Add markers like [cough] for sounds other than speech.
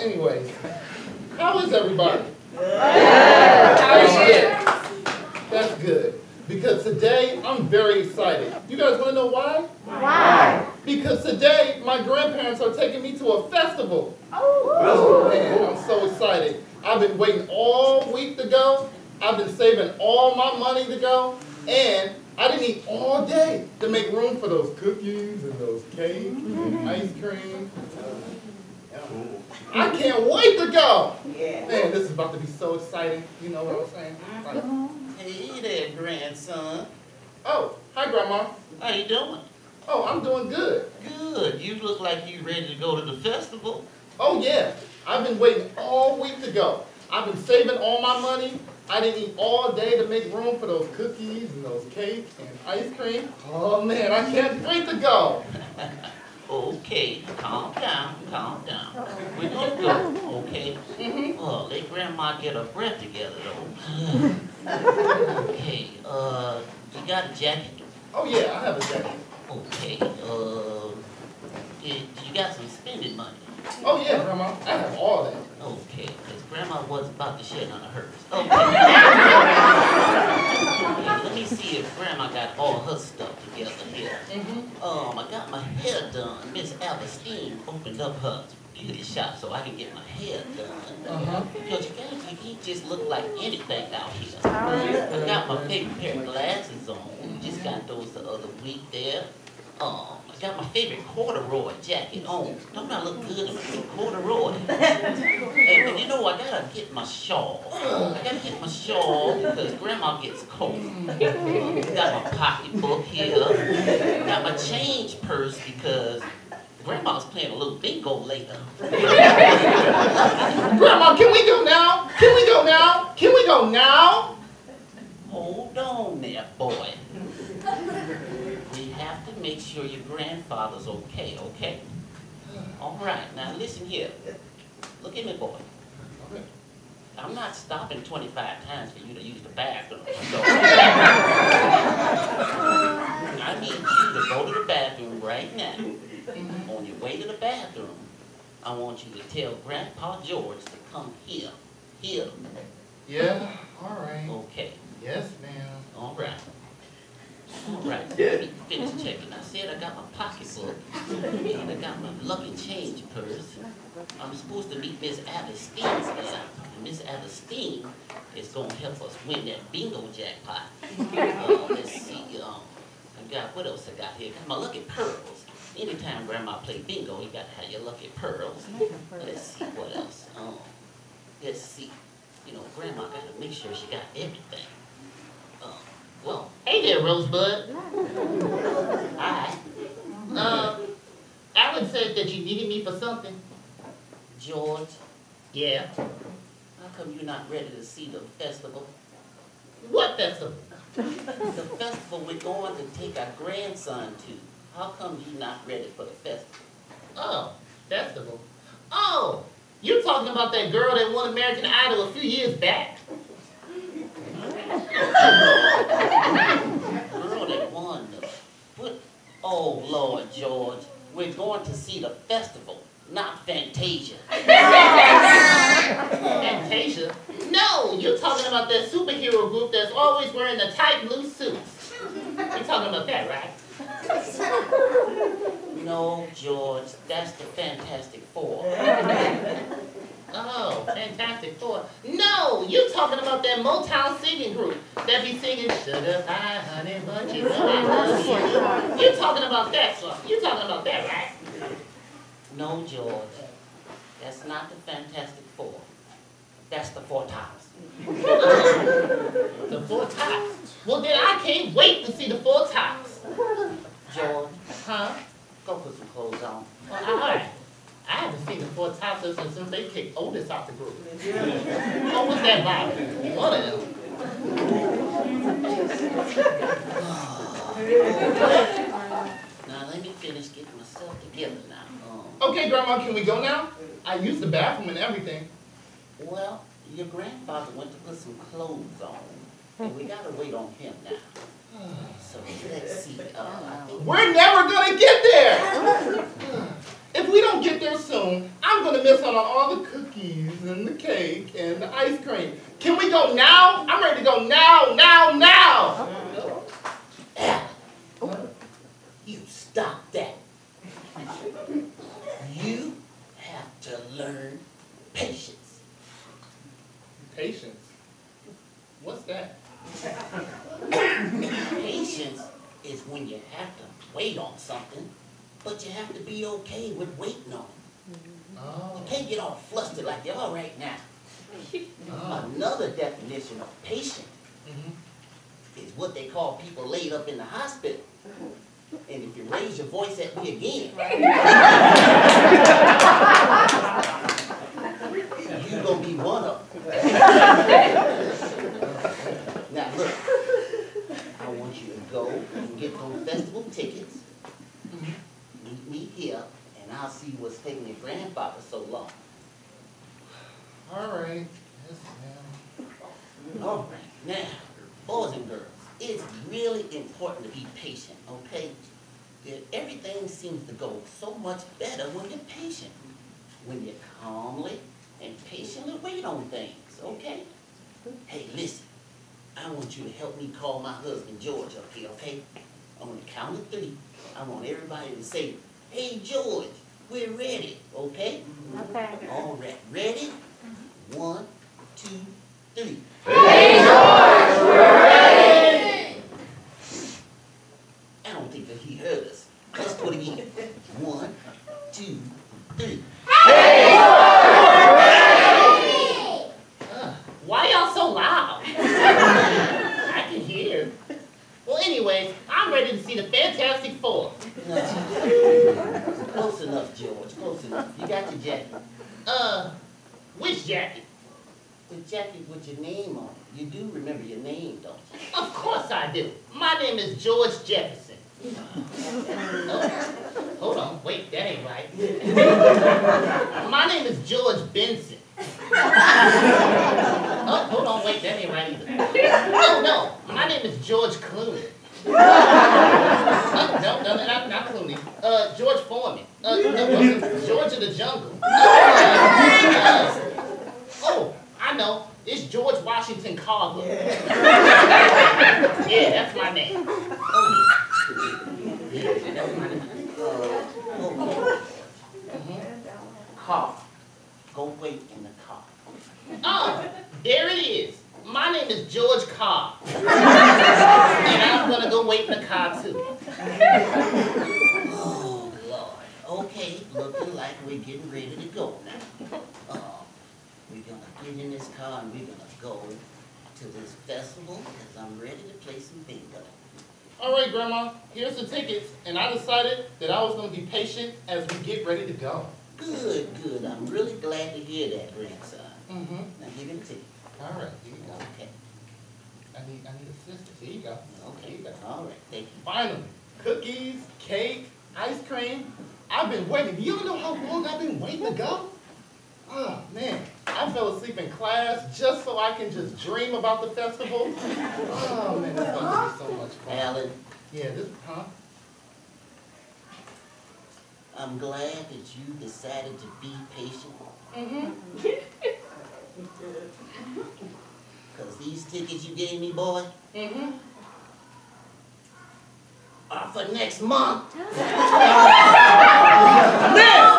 anyways, how is everybody? Yeah. That's good. Because today I'm very excited. You guys want to know why? Why? Because today my grandparents are taking me to a festival. Oh. Oh man, I'm so excited. I've been waiting all week to go. I've been saving all my money to go. And I didn't eat all day to make room for those cookies and those cakes and ice cream. I mm-hmm. can't wait to go. Yeah. Man, this is about to be so exciting. You know what I'm saying? Mm-hmm. Like, Hey there, grandson. oh, hi, Grandma. How you doing? Oh, I'm doing good. Good. You look like you're ready to go to the festival. Oh, yeah. I've been waiting all week to go. I've been saving all my money. I didn't eat all day to make room for those cookies and those cakes and ice cream. Oh, man, I can't wait to go. [laughs] Okay, calm down, calm down. We're gonna go, okay? Mm-hmm. Oh, let grandma get her breath together though. okay, uh, you got a jacket? Oh, yeah, I have a jacket. Okay, uh, you, you got some spending money? Oh, yeah, Grandma. I have all that. Okay, because grandma was about to shed none of hers. [laughs] Okay. Okay, let me see if grandma got all her stuff together here. Mm-hmm. Um, I got my hair done. Miss Albertine opened up her beauty shop so I can get my hair done. Uh-huh. Because you guys, you can't just look like anything out here. I got my favorite pair of glasses on. Just got those the other week there. Um, I got my favorite corduroy jacket on. Don't I look good in my corduroy? [laughs] And, and you know, I gotta get my shawl. I gotta get my shawl because grandma gets cold. [laughs] Got my pocketbook here. Got my change purse because grandma's playing a little bingo later. [laughs] Grandma, can we go now? Can we go now? Can we go now? Hold on there, boy. We have to make sure your grandfather's okay, okay? All right, now listen here. Look at me, boy. Okay. I'm not stopping 25 times for you to use the bathroom. [laughs] So I need you to go to the bathroom right now. Mm-hmm. On your way to the bathroom, I want you to tell Grandpa George to come here. Here. Yeah, all right. Okay. Yes, ma'am. All right. All right. [laughs] Let me finish checking. I said I got my pocketbook and I got my lucky change purse. I'm supposed to meet Miss Avestine there. And Miss Avestine is gonna help us win that bingo jackpot. [laughs] Uh, let's see. Um, I got what else I got here? Got my lucky pearls. Anytime Grandma play bingo, you gotta have your lucky pearls. Let's see what else. Um, let's see. You know, Grandma gotta make sure she got everything. Uh, well, hey there, Rosebud. Hi. Uh, Alan said that you needed me for something. George? Yeah? How come you're not ready to see the festival? What festival? the festival we're going to take our grandson to. How come you're not ready for the festival? Oh, festival? Oh, you're talking about that girl that won American Idol a few years back? [laughs] girl that won the what? Oh Lord George, we're going to see the festival, not Fantasia. [laughs] Fantasia? No, you're talking about that superhero group that's always wearing the tight blue suits. You're talking about that, right? [laughs] No, George, that's the Fantastic Four. [laughs] Oh, Fantastic Four. No, you're talking about that Motown singing group that be singing Sugar Pie, Honey Bunch, [laughs] you know you. You're talking about that song. You're talking about that, right? No, George. That's not the Fantastic Four. That's the Four Tops. [laughs] the Four Tops. Well, then I can't wait to see the Four Tops. [laughs] George. Huh? Go put some clothes on. Well, all right. I haven't seen the Four Tops since, since they kicked Otis out the group. [laughs] what was that about? One of them. now let me finish getting myself together now. Um, Okay, Grandma, can we go now? I used the bathroom and everything. well, your grandfather went to put some clothes on, and we gotta wait on him now. So let's see. Uh, We're never gonna get there! [laughs] If we don't get there soon, I'm gonna miss out on all the cookies and the cake and the ice cream. Can we go now? I'm ready to go now, now, now. You stop that. You have to learn patience. Patience. What's that? Patience is when you have to wait on something, but you have to be okay with waiting on it. Oh. You can't get all flustered like you are right now. oh. Another definition of patient Mhm. is what they call people laid up in the hospital. And if you raise your voice at me again, you [laughs] gonna be one of them. Now look, I want you to go and get those festival tickets. Meet me here, and I'll see what's taking your grandfather so long. All right. Yes, ma'am. All right, now, boys and girls, it's really important to be patient, okay? Yeah, Everything seems to go so much better when you're patient. When you calmly and patiently wait on things, okay? Hey, listen, I want you to help me call my husband George up here, okay? On the count of three, I want everybody to say, hey, George, we're ready, okay? Okay. All right, ready? One, two, three. I don't think that he heard us. Let's do it again. One, two, three. Hey, Uh, Why y'all so loud? I can hear. Well, anyways, I'm ready to see the Fantastic Four. Close enough, George. Close enough. You got your jacket. Uh, which jacket? The jacket with your name on it. You do remember your name, don't you? Of course I do. My name is George Jefferson. Oh, hold on, wait, that ain't right. My name is George Benson. Oh, hold on, wait, that ain't right either. Oh, no, my name is George Clooney. Uh, no, no, not, not Clooney. Uh, George Foreman. Uh, no, no, George of the Jungle. Uh, oh, I know. It's George Washington Carver. Yeah, that's my name. Yeah, that's my name. Car. Go wait in the car. Oh, there it is. My name is George Carr. and I'm gonna go wait in the car too. Oh, Lord. Okay, looking like we're getting ready to go now. Uh, we're gonna get in this car and we're gonna go to this festival because I'm ready to play some bingo. All right, Grandma, here's the tickets, and I decided that I was gonna be patient as we get ready to go. Good, good. I'm really glad to hear that, grandson. Mm-hmm. Now give him to you. All right, here you go. Okay, I need, I need assistance. Here you go. okay. Here you go. All right, thank you. Finally, cookies, cake, ice cream. I've been waiting. Do you know how long I've been waiting to go? Oh, man. I fell asleep in class just so I can just dream about the festival. [laughs] Oh, man, this is be so much fun. Alan, Yeah, this, huh? I'm glad that you decided to be patient Mm-hmm. [laughs] because these tickets you gave me, boy, Mm-hmm. are for next month. [laughs] Miss!